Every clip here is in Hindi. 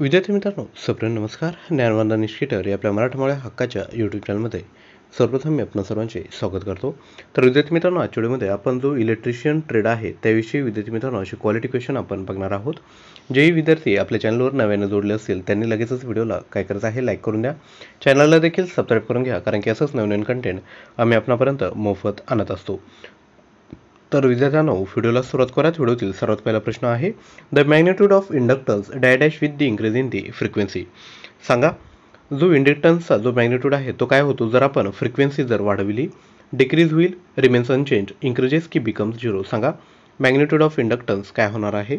विद्यार्थी मित्रांनो सप्रेम नमस्कार. ज्ञानवंदा निष्ठेटर या आपल्या मराठमोळ्या हक्काच्या यूट्यूब चॅनलमध्ये सर्वप्रथम मी आपण सर्वांचे स्वागत करतो. तर विद्यार्थी मित्रांनो आजच्या व्हिडिओमध्ये आपण जो इलेक्ट्रिशियन ट्रेड आहे त्याविषयी विद्यार्थी मित्रांनो अशी क्वालिटी क्वेश्चन आपण बघणार आहोत. जेही विद्यार्थी आपल्या चॅनलवर नव्याने जोडले असतील त्यांनी लगेचच व्हिडिओला काय करायचं आहे लाईक करून द्या. चॅनलला देखील सबस्क्राईब करून घ्या कारण की असंच नवनवीन कंटेंट आम्ही आपणापर्यंत मोफत आणत असतो. तर विद्यार्थ्यांनो व्हिडिओला सुरुवात करूयात व्हिडिओतील सर्वात पहिला प्रश्न आहे the magnitude of inductance dash dash with the increase in the frequency सांगा जो इंडक्टन्सचा जो मॅग्नेट्यूड आहे तो काय होतो? जर आपण फ्रिक्वेन्सी जर वाढविली डिक्रीज होईल रिमेन्स अनचेंज इन्क्रीजेस की बिकम्स झिरो सांगा मॅग्नेट्यूड ऑफ इंडक्टन्स काय होणार आहे?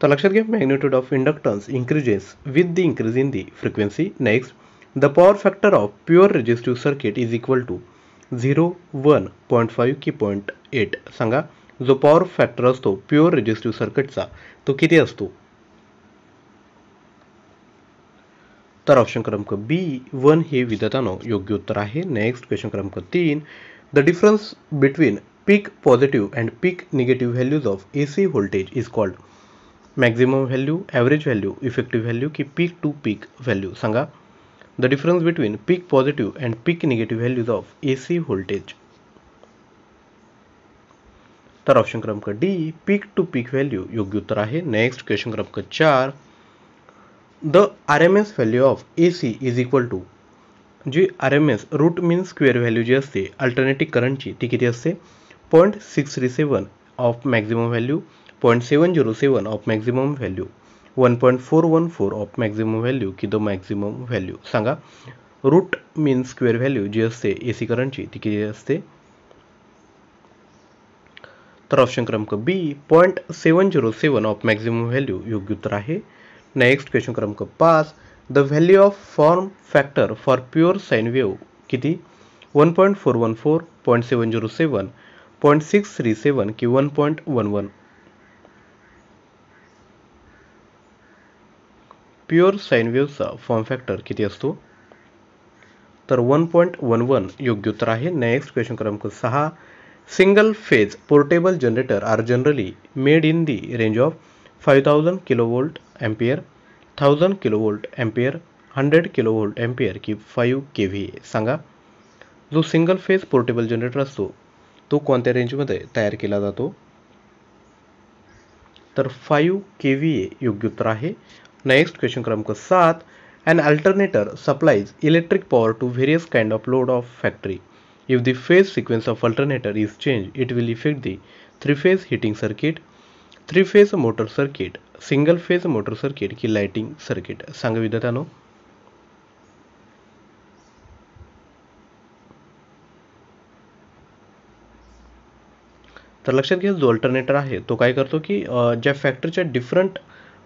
तर लक्षात घ्या magnitude of inductance increases with the increase in the frequency next the power factor of pure resistive circuit is equal to zero one point five की पॉईंट एट सांगा, जो पॉवर फॅक्टर असतो प्युअर रेजिस्टिव्ह सर्किटचा तो किती असतो? तर ऑप्शन क्रमांक बी वन हे विद्यार्थ्यानो, योग्य उत्तर आहे. नेक्स्ट क्वेश्चन क्रमांक तीन. The difference between peak positive and peak negative values of A C voltage is called maximum value average value effective value की peak to peak value Sanga difference between peak positive and peak negative values of A C voltage तर ऑप्शन क्रमांक D peak to peak value योग्य उत्तर आहे. नेक्स्ट क्वेश्चन क्रमांक चार. The R M S of A C is equal to ji R M S root mean square value जी असते अल्टरनेटिव्ह करंटची ती किती असते? Point six three seven of maximum value point seven zero seven of maximum value one point four one four of maximum value की द मॅक्झिमम व्हॅल्यू सांगा रूट मीन स्क्वेअर व्हॅल्यू जी असते ए सी ती ऑप्शन क्रमांक B point seven zero seven of maximum value योग्य उत्तर आहे. नेक्स्ट क्वेश्चन क्रमांक पाच the value of form factor for pure sine wave किती? One point four one four point seven zero seven point six three seven की one point one one pure sine वेव्हचा form factor तर वन पॉईंट वन वन योग्य उत्तर आहे. नेक्स्ट क्वेश्चन क्रमांक सहा. Single phase portable generator are generally made in the range of five thousand kilovolt ampere thousand kilovolt ampere hundred kilovolt ampere की फाईव्ह के व्ही सांगा. जो सिंगल फ़ेज़ पोर्टेबल जनरेटर असतो तो कोणत्या रेंजमध्ये तयार केला जातो? तर फाईव्ह के व्ही ए योग्य उत्तर आहे. नेक्स्ट क्वेश्चन क्रमांक सात an alternator supplies electric power to various kind of load of factory if the phase sequence of alternator is change it will affect the three phase heating circuit three phase motor circuit single phase motor circuit की लाइटिंग सर्किट सांगा विद्यार्थ्यानो. तर लक्षात घ्या, जो अल्टरनेटर आहे तो काय करतो की ज्या फॅक्टरीच्या डिफरंट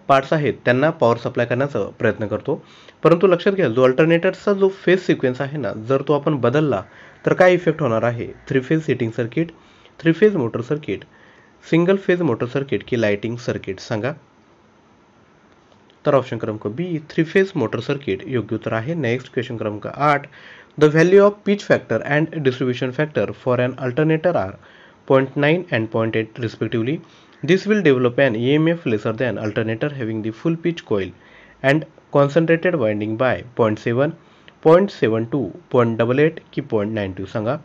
पार्ट्स त्यांना पॉवर सप्लाय करण्याचा प्रयत्न करतो. परंतु लक्षात घ्या, जो अल्टरनेटरचा जो फ़ेज़ सिक्वेन्स आहे ना, जर तो आपण बदलला, तर काय इफ़ेक्ट होणार आहे? Three phase heating circuit three phase motor circuit single phase motor circuit की लाइटिंग सर्किट सांगा. तर ऑप्शन क्रमांक B three phase motor circuit योग्य उत्तर आहे. नेक्स्ट क्वेश्चन क्रमांक आठ the value of pitch factor and distribution factor for an alternator are point nine and point eight respectively This will develop an EMF lesser than alternator having the full pitch coil and concentrated winding by 0.7, 0.72, 0.88 की 0.92 सांगा।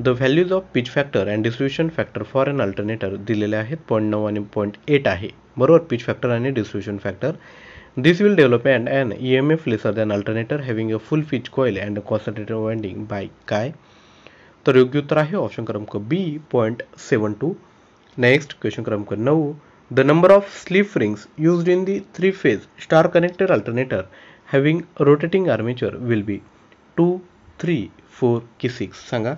The values of pitch factor and distribution factor for an alternator दिलेले आहेत पॉईंट नऊ आणि पॉईंट एट आहे. बरोबर पिच फॅक्टर आणि distribution factor This will develop an, an EMF lesser than alternator having a full pitch coil and a concentrated winding by काय तर योग्य उत्तर आहे ऑप्शन क्रमांक B point seven two next question क्रमांक नऊ. The number of slip rings use in the three phase star connected alternator having rotating armature will be two three four की सिक्स सांगा.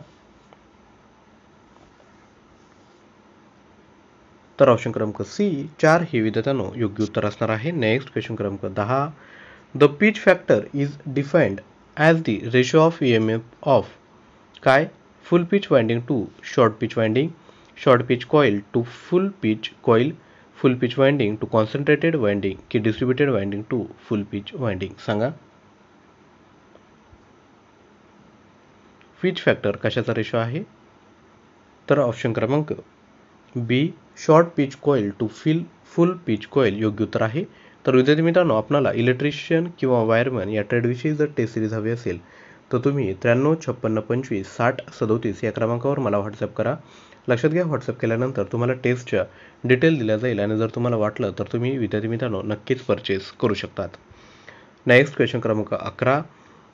तर ऑप्शन क्रमांक सी, चार हे विद्यार्थ्यांनो योग्य उत्तर असणार नेक्स्ट क्वेश्चन क्रमांक दहा. The pitch factor is defined as the ratio of E M F of काय? Full pitch winding to short pitch winding short pitch coil to full pitch coil full pitch winding to concentrated winding की distributed winding to full pitch winding Sanga. Pitch factor कशाचा रेशो आहे? तर ऑप्शन क्रमांक B short pitch coil to fill full pitch coil योग्य उत्तर आहे. तर विद्यार्थी मित्रांनो, आपणाला इलेक्ट्रिशियन किंवा वायरमॅन या ट्रेडविषयी जर टेस्ट सिरीज हवी असेल, तर तुम्ही त्र्याण्णव, छप्पन्न, पंचवीस, साठ, सदोतीस या क्रमांकावर मला व्हॉट्सअप करा. लक्षात घ्या व्हॉट्सअप केल्यानंतर तुम्हाला टेस्टच्या डिटेल दिल्या जाईल आणि जर तुम्हाला वाटलं, तर तुम्ही विद्यार्थी मित्रांनो, नक्कीच परचेस करू शकतात. नेक्स्ट क्वेश्चन क्रमांक अकरा.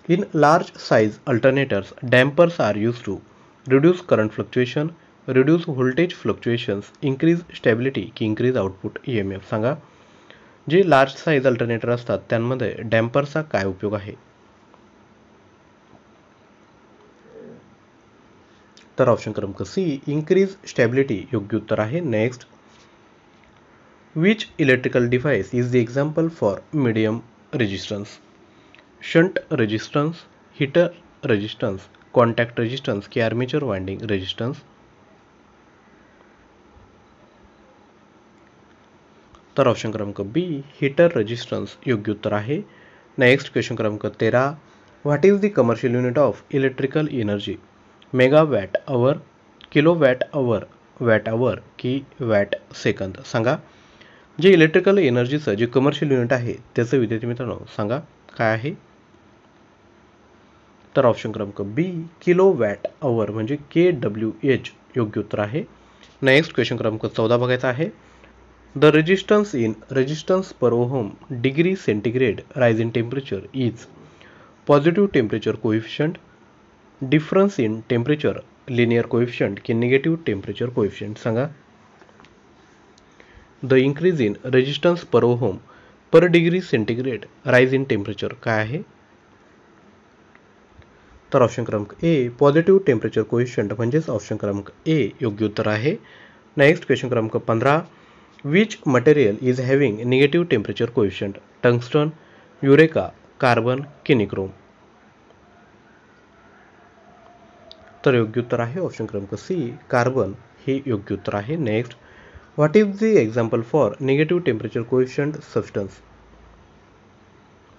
In large size alternators dampers are use to reduce current fluctuation reduce voltage fluctuations increase stability की increase output E M F सांगा, जे लार्ज साईज अल्टरनेटर त्यांमध्ये डॅम्परचा काय उपयोग आहे? तर ऑप्शन क्रमांक सी इन्क्रीज स्टॅबिलिटी योग्य उत्तर आहे. Next which electrical device is the example for medium resistance shunt resistance heater resistance contact resistance की आर्मेचर वाइंडिंग रेजिस्टन्स तर ऑप्शन क्रमांक बी हिटर रेजिस्टन्स योग्य उत्तर आहे. नेक्स्ट क्वेश्चन क्रमांक तेरा what is the commercial unit of electrical energy mega watt hour kilo watt hour watt hour की वॅट सेकंद सांगा. जे इलेक्ट्रिकल एनर्जीचं जे कमर्शियल युनिट आहे, त्याचं विद्यार्थी मित्रांनो, सांगा. काय आहे? तर ऑप्शन क्रमांक बी किलो वॅट अवर म्हणजे के डब्ल्यू एच योग्य उत्तर आहे. नेक्स्ट क्वेश्चन क्रमांक चौदा बघायचा आहे. The resistance in resistance per ohm degree centigrade rise in temperature is positive temperature coefficient difference in temperature linear coefficient की negative temperature coefficient Sanga the increase in resistance per ohm per degree centigrade rise in temperature काय आहे तर ऑप्शन क्रमांक ए पॉझिटिव्ह टेम्परेचर कोएफिशियंट म्हणजेच ऑप्शन क्रमांक ए योग्य उत्तर आहे नेक्स्ट क्वेश्चन क्रमांक पंधरा which material is having negative temperature coefficient tungsten eureka carbon की निक्रोम तर योग्य उत्तर आहे ऑप्शन क्रमांक सी कार्बन हे योग्य उत्तर आहे. Next what is the example for negative temperature coefficient substance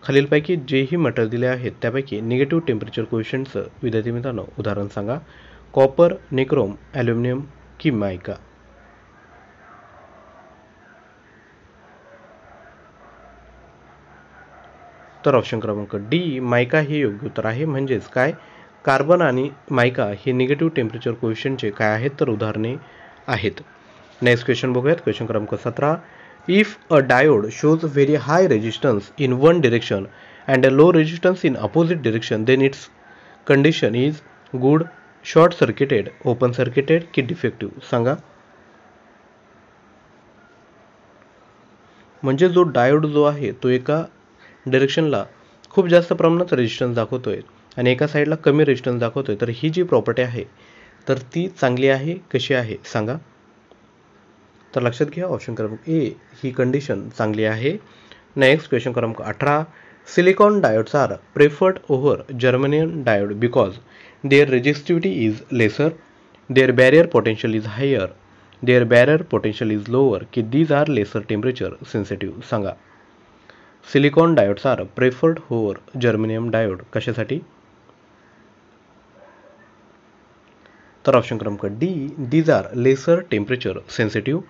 खालीलपैकी जेही मटेरियल दिले आहेत, त्यापैकी निगेटिव्ह टेम्परेचर कोएफिशियंटचं विद्यार्थी मित्रांनो, उदाहरण सांगा. कॉपर निक्रोम ॲल्युमिनियम की मायका तर ऑप्शन क्रमांक डी मायका हे योग्य उत्तर आहे. म्हणजेच काय? कार्बन आणि मायका हे निगेटिव्ह टेम्परेचर क्वेश्चनचे काय आहेत? तर उदाहरणे आहेत. नेक्स्ट क्वेश्चन बघूयात. क्वेश्चन क्रमांक सतरा. If a diode shows very high resistance in one direction and a low resistance in opposite direction then its condition is good short circuited open circuited की डिफेक्टिव्ह सांगा म्हणजे जो डायोड जो आहे तो एका डिरेक्शनला खूप जास्त प्रमाणात रेजिस्टन्स दाखवतोय आणि एका कमी रेजिस्टन्स दाखवतोय. तर ही जी प्रॉपर्टी आहे, तर ती चांगली आहे, कशी आहे, सांगा. तर लक्षात घ्या ऑप्शन क्रमांक ए ही कंडिशन चांगली आहे. नेक्स्ट क्वेश्चन क्रमांक अठरा silicon diodes are preferred over germanium diode because their resistivity is lesser their barrier potential is higher their barrier potential is lower की these are lesser temperature sensitive Sanga. Silicon diodes are preferred over germanium diode कशासाठी? तर ऑप्शन क्रमांक D these are lesser temperature sensitive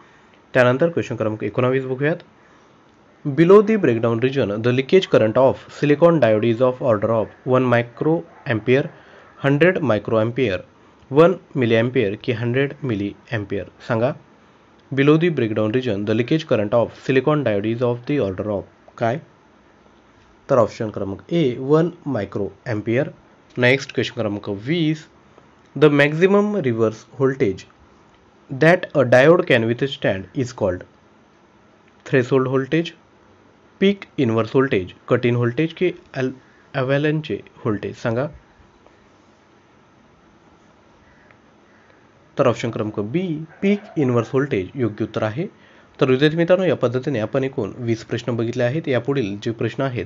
त्यानंतर क्वेश्चन क्रमांक एकोणावीस बघूयात. Below the breakdown region the leakage current of silicon diode is of order of one micro ampere hundred micro ampere one milli ampere की hundred milli ampere Sanga. Below the breakdown region the leakage current of silicon diode is of the order of काय? तर ऑप्शन क्रमांक A one micro ampere next question क्रमांक वीस. The maximum reverse voltage that a diode can withstand is called threshold voltage peak inverse voltage cut in voltage की अवॅलनचे व्होल्टेज सांगा. तर ऑप्शन क्रमांक बी पीक इनवर्स वोल्टेज योग्य उत्तर है तर विद्यार्थी मित्रांनो या पद्धतीने आपण एकूण वीस प्रश्न बघितले आहेत. यापुढील जे प्रश्न आहेत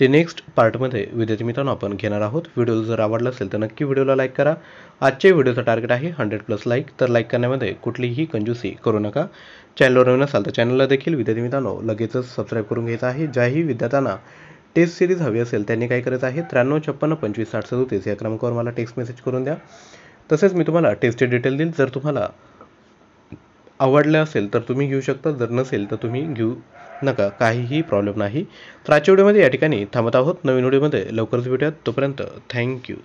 ते नेक्स्ट पार्टमध्ये विद्यार्थी मित्रांनो आपण घेणार आहोत. व्हिडिओ जर आवडला असेल तर नक्की व्हिडिओला लाईक करा. आजच्या व्हिडिओचं टार्गेट आहे हंड्रेड प्लस लाईक तर लाईक करण्यामध्ये कुठलीही कंजूसी करू नका. चॅनलवर नवीन असाल तर चॅनलला देखील विद्यार्थी मित्रांनो लगेचच सबस्क्राईब करून घ्यायचं आहे. ज्याही विद्यार्थ्यांना टेस्ट सिरीज हवी असेल त्यांनी काय करायचं आहे? त्र्याण्णव छप्पन्न पंचवीस साठ सदोतीस या क्रमांकावर मला टेक्स्ट मेसेज करून द्या. तसेच मी तुम्हाला टेस्टचे डिटेल देईल. जर तुम्हाला आवडलं असेल तर तुम्ही घेऊ शकता जर नसेल तर तुम्ही घेऊ नका काहीही प्रॉब्लेम नाही. तर आजच्या व्हिडिओमध्ये या ठिकाणी थांबत आहोत. नवीन व्हिडिओमध्ये लवकरच भेटूयात. तोपर्यंत थँक्यू